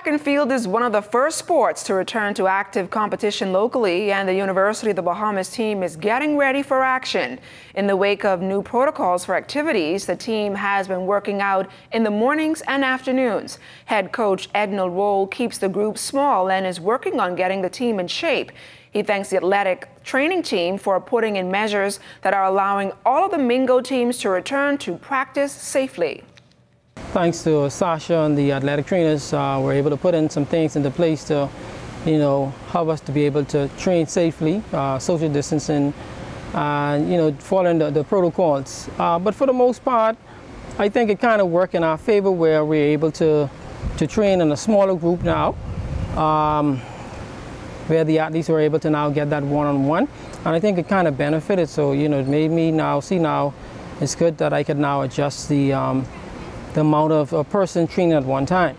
Track and field is one of the first sports to return to active competition locally, and the University of the Bahamas team is getting ready for action. In the wake of new protocols for activities, the team has been working out in the mornings and afternoons. Head coach Ednol Rolle keeps the group small and is working on getting the team in shape. He thanks the athletic training team for putting in measures that are allowing all of the Mingo teams to return to practice safely. Thanks to Sasha and the athletic trainers, uh, we're able to put in some things into place to, you know, help us to be able to train safely, uh, social distancing, and you know, following the, the protocols. Uh, but for the most part, I think it kind of worked in our favor where we're able to to train in a smaller group now, um, where the athletes were able to now get that one-on-one, -on -one. and I think it kind of benefited. So you know, it made me now see now, it's good that I could now adjust the um, the amount of a person treating at one time.